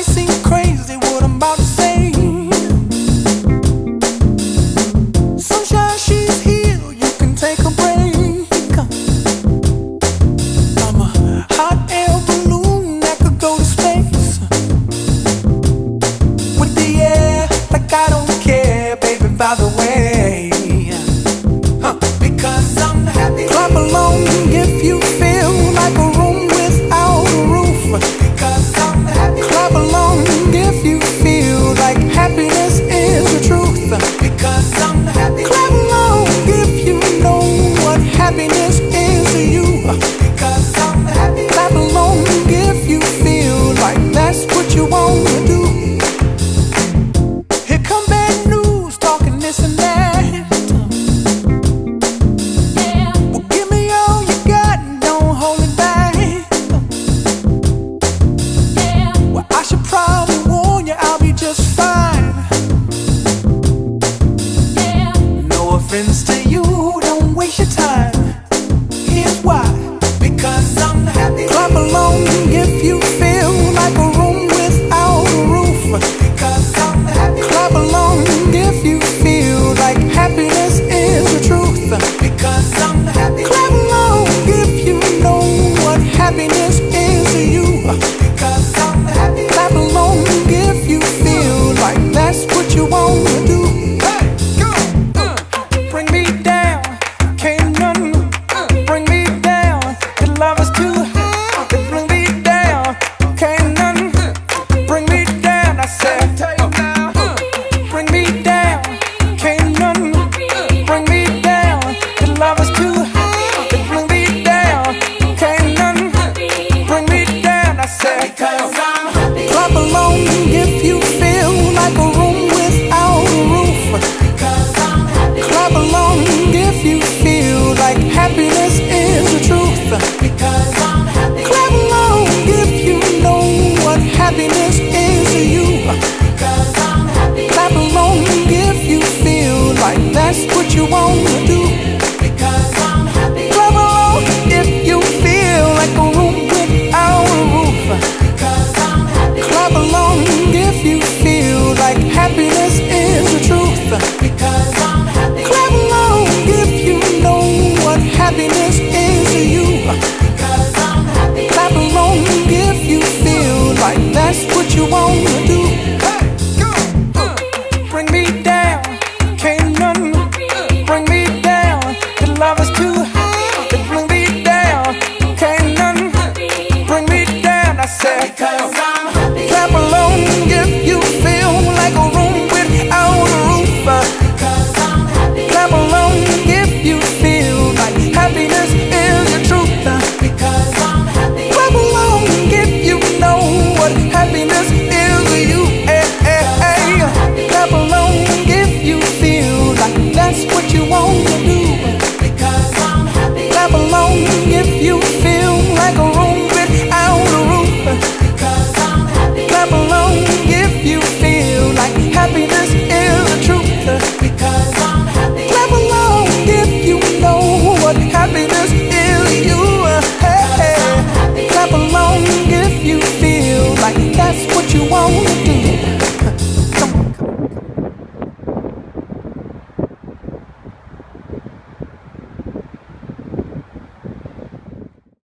I sing crazy. difference to